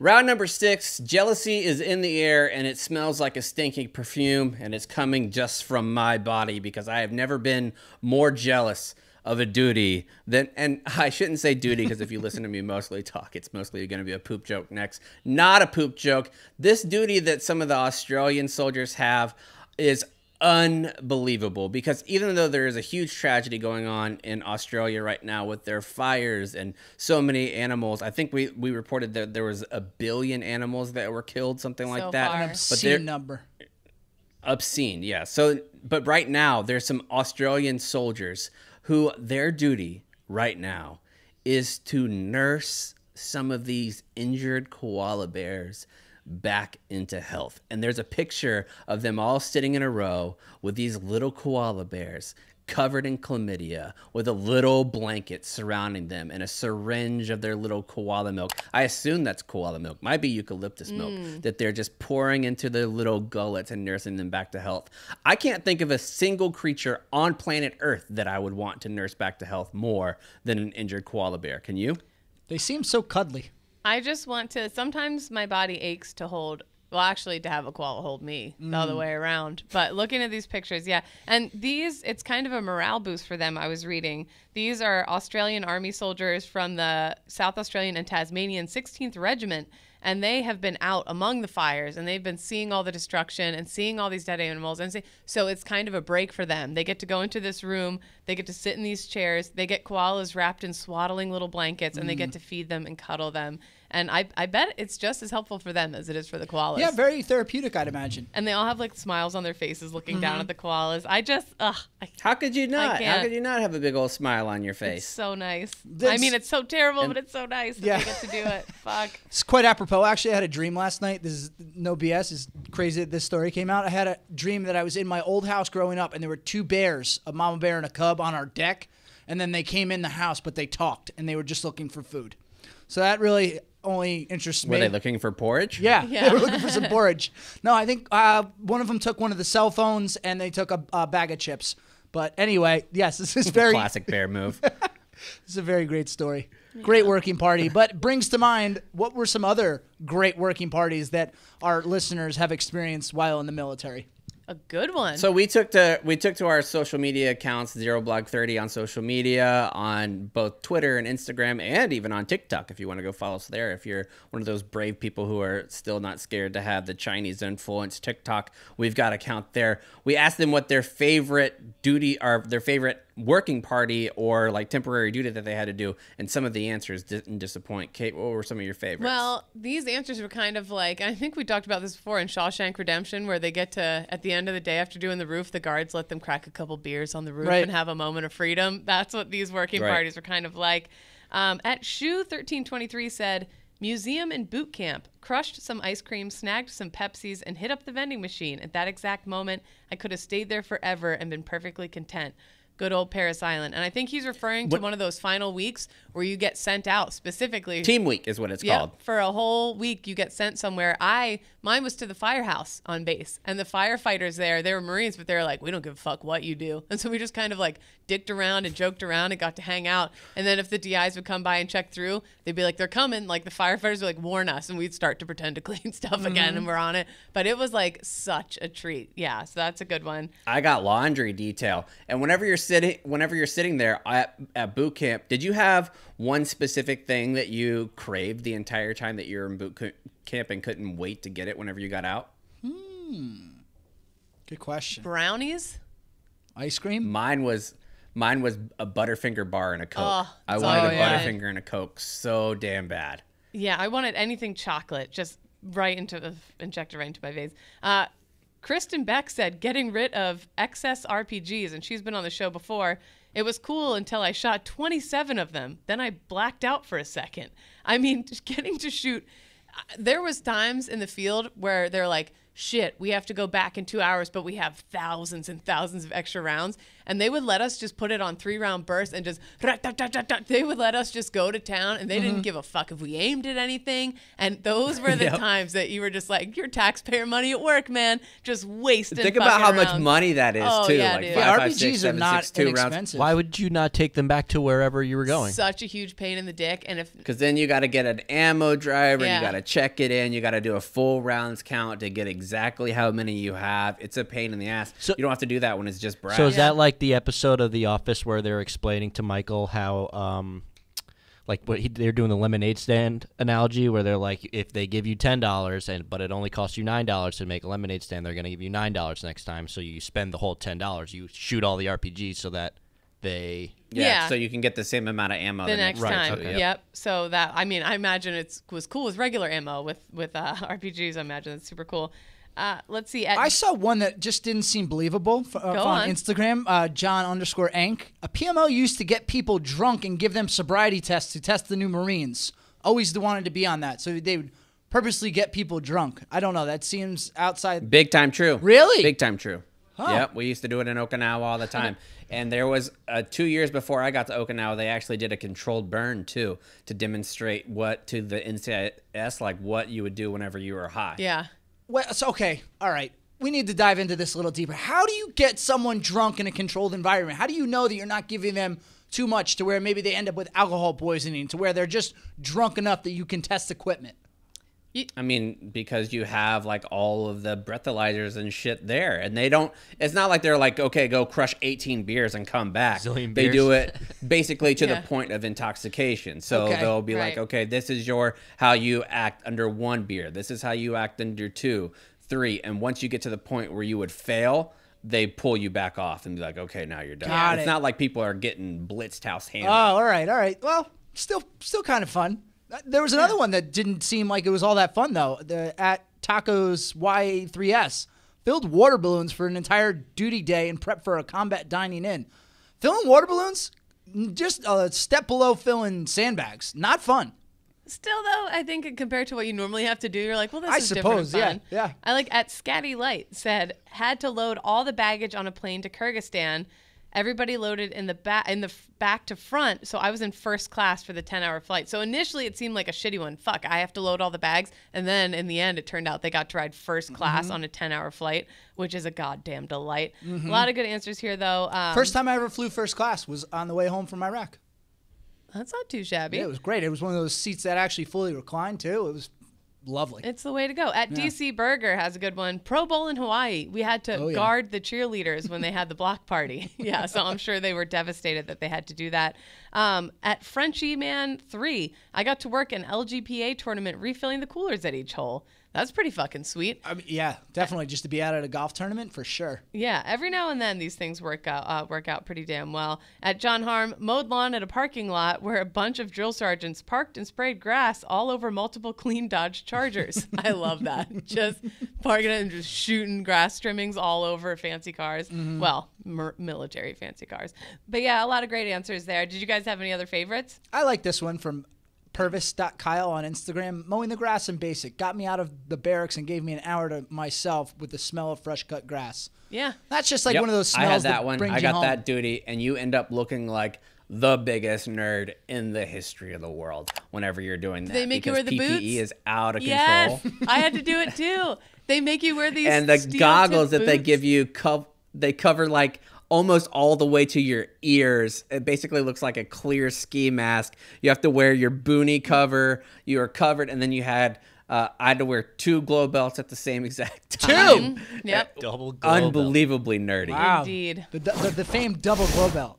Round number six jealousy is in the air and it smells like a stinking perfume, and it's coming just from my body because I have never been more jealous of a duty than, and I shouldn't say duty because if you listen to me mostly talk, it's mostly going to be a poop joke next. Not a poop joke. This duty that some of the Australian soldiers have is unbelievable because even though there is a huge tragedy going on in Australia right now with their fires and so many animals, I think we we reported that there was a billion animals that were killed, something So like that. far. An But obscene number. obscene yeah so but right now there's some australian soldiers who their duty right now is to nurse some of these injured koala bears back into health and there's a picture of them all sitting in a row with these little koala bears covered in chlamydia with a little blanket surrounding them and a syringe of their little koala milk. I assume that's koala milk, might be eucalyptus milk, mm. that they're just pouring into their little gullets and nursing them back to health. I can't think of a single creature on planet Earth that I would want to nurse back to health more than an injured koala bear. Can you? They seem so cuddly. I just want to. Sometimes my body aches to hold. Well, actually, to have a koala hold me the mm. other way around. But looking at these pictures, yeah, and these, it's kind of a morale boost for them. I was reading these are Australian Army soldiers from the South Australian and Tasmanian 16th Regiment, and they have been out among the fires and they've been seeing all the destruction and seeing all these dead animals and so it's kind of a break for them. They get to go into this room they get to sit in these chairs they get koalas wrapped in swaddling little blankets and they get mm. to feed them and cuddle them. And I, I bet it's just as helpful for them as it is for the koalas. Yeah, very therapeutic, I'd imagine. and they all have like smiles on their faces looking down mm-hmm. at the koalas. I just ugh I, How could you not? How could you not have a big old smile on your it's face? so nice i mean it's so terrible but it's so nice that Yeah. they get to do it fuck It's quite apropos. Actually, I had a dream last night. This is no BS. It's crazy that this story came out. I had a dream that I was in my old house growing up, and there were two bears, a mama bear and a cub, on our deck. And then they came in the house, but they talked, and they were just looking for food. So that really only interests me. Were they looking for porridge? Yeah, Yeah. they were looking for some porridge. No, I think uh, one of them took one of the cell phones, and they took a, a bag of chips. But anyway, yes, this is very Classic bear move. this is a very great story. Great working party, but brings to mind what were some other great working parties that our listeners have experienced while in the military. A good one So we took to we took to our social media accounts, Zero Blog Thirty on social media, on both Twitter and Instagram, and even on TikTok. If you want to go follow us there, if you're one of those brave people who are still not scared to have the Chinese influence TikTok, we've got a account there. We asked them what their favorite duty or their favorite working party or like temporary duty that they had to do, and some of the answers didn't disappoint. Kate, what were some of your favorites? Well, these answers were kind of like I think we talked about this before in Shawshank Redemption, where they get to at the end of the day after doing the roof, the guards let them crack a couple beers on the roof Right. and have a moment of freedom. That's what these working Right. parties were kind of like. Um, at Shoe thirteen twenty three said. Museum and boot camp. Crushed some ice cream, snagged some Pepsis, and hit up the vending machine. At that exact moment, I could have stayed there forever and been perfectly content. Good old Parris Island. And I think he's referring to What- one of those final weeks where you get sent out specifically Team Week is what it's yeah, called. for a whole week you get sent somewhere. I mine was to the firehouse on base, and the firefighters there, they were Marines, but they're like, we don't give a fuck what you do, and so we just kind of like dicked around and joked around and got to hang out. And then if the DIs would come by and check through, they'd be like, they're coming. Like the firefighters would like warn us, and we'd start to pretend to clean stuff again, and mm-hmm. we're on it. But it was like such a treat. Yeah, so that's a good one. I got laundry detail. And whenever you're sitting whenever you're sitting there at, at boot camp, did you have one specific thing that you craved the entire time that you were in boot ca- camp and couldn't wait to get it whenever you got out? Hmm. Good question. Brownies. Ice cream? Mine was mine was a Butterfinger bar and a Coke. Oh, I wanted all a I had. Butterfinger and a Coke so damn bad. Yeah, I wanted anything chocolate, just right into the injected right into my veins. Uh, Kristen Beck said getting rid of excess RPGs, and she's been on the show before. It was cool until I shot 27 of them. Then I blacked out for a second. I mean, just getting to shoot. uh, There was times in the field where they're like, "Shit, we have to go back in two hours, but we have thousands and thousands of extra rounds." and they would let us just put it on three round bursts and just they would let us just go to town and they Mm-hmm. didn't give a fuck if we aimed at anything. And those were the Yep. times that you were just like, your taxpayer money at work, man, just wasting. Think about how fucking much money that is Oh, too. yeah, like dude. five, Yeah, five, RPGs six, are seven, not six, two rounds. Why would you not take them back to wherever you were going? Such a huge pain in the dick, and if Because then you got to get an ammo driver, Yeah. you got to check it in, you got to do a full rounds count to get exactly how many you have. It's a pain in the ass. So- you don't have to do that when it's just brass. So is Yeah. that like the episode of The Office where they're explaining to Michael how, um, like what he, they're doing the lemonade stand analogy, where they're like, if they give you ten dollars and but it only costs you nine dollars to make a lemonade stand, they're gonna give you nine dollars next time. So you spend the whole ten dollars. You shoot all the RPGs so that they. yeah, Yeah. So you can get the same amount of ammo the next Right, time. okay. Yep. So that I mean, I imagine it was cool with regular ammo with with uh, RPGs. I imagine it's super cool. Uh, let's see. At, I saw one that just didn't seem believable f- uh, on, on. Instagram. Uh, John underscore Ank. A PMO used to get people drunk and give them sobriety tests to test the new Marines. Always wanted to be on that, so they would purposely get people drunk. I don't know. That seems outside. Big time true. Really? Big time true. Yep, we used to do it in Okinawa all the time. and there was uh, two years before I got to Okinawa, they actually did a controlled burn too to demonstrate what to the NCIS, like what you would do whenever you were high. yeah. Well, so, okay, all right. We need to dive into this a little deeper. How do you get someone drunk in a controlled environment? How do you know that you're not giving them too much to where maybe they end up with alcohol poisoning, to where they're just drunk enough that you can test equipment? I mean, because you have like all of the breathalyzers and shit there, and they don't. It's not like they're like, okay, go crush 18 beers and come back. Zillion they do it basically to Yeah. the point of intoxication. So Okay. they'll be like, okay, this is your how you act under one beer. This is how you act under two, three, and once you get to the point where you would fail. They pull you back off and be like, okay, now you're done. Got it's it. not like people are getting blitzed house hammered. Oh, all right, all right. Well, still, still kind of fun. Uh, There was another one that didn't seem like it was all that fun though. The at Tacos YA3S filled water balloons for an entire duty day and prep for a combat dining in. Filling water balloons, just a step below filling sandbags. Not fun. Still though, I think compared to what you normally have to do, you're like, well, this I is different suppose, yeah, yeah. I like at Scatty Light said had to load all the baggage on a plane to Kyrgyzstan. Everybody loaded in the back in the f- back to front, so I was in first class for the 10-hour flight. So initially it seemed like a shitty one. Fuck, I have to load all the bags, and then in the end it turned out they got to ride first class Mm-hmm. on a 10-hour flight, which is a goddamn delight. A lot of good answers here though. Um, First time I ever flew first class was on the way home from Iraq. that's not too shabby. Yeah, it was great. It was one of those seats that actually fully reclined too. It was lovely. It's the way to go. At DC Burger has a good one. Pro Bowl in Hawaii. We had to Oh, yeah. guard the cheerleaders when they had the block party. yeah, so I'm sure they were devastated that they had to do that. Um, at Frenchie Man 3, I got to work an LGPA tournament refilling the coolers at each hole. That's pretty fucking sweet. I mean, yeah, definitely just to be out at a golf tournament for sure. Yeah, every now and then these things work out uh, work out pretty damn well. At John Harm, mowed lawn at a parking lot where a bunch of drill sergeants parked and sprayed grass all over multiple clean Dodge Chargers. I love that. Just parking it and just shooting grass trimmings all over fancy cars. Well, mer- military fancy cars. But yeah, a lot of great answers there. Did you guys have any other favorites? I like this one from Purvis.Kyle on Instagram. Mowing the grass in basic got me out of the barracks and gave me an hour to myself with the smell of fresh cut grass. Yeah. That's just like Yep, one of those smells I had that one. I got home. that duty, and you end up looking like the biggest nerd in the history of the world whenever you're doing that. they make you wear the PPE boots? is out of Yes. control. I had to do it too. They make you wear these and the goggles that they give you, cov- they cover like almost all the way to your ears. It basically looks like a clear ski mask. You have to wear your boonie cover. You are covered, and then you had. Uh, I had to wear two glow belts at the same exact time. Two. Yep. Double glow belt. Unbelievably nerdy. Wow. Indeed. The, the, the famed double glow belt.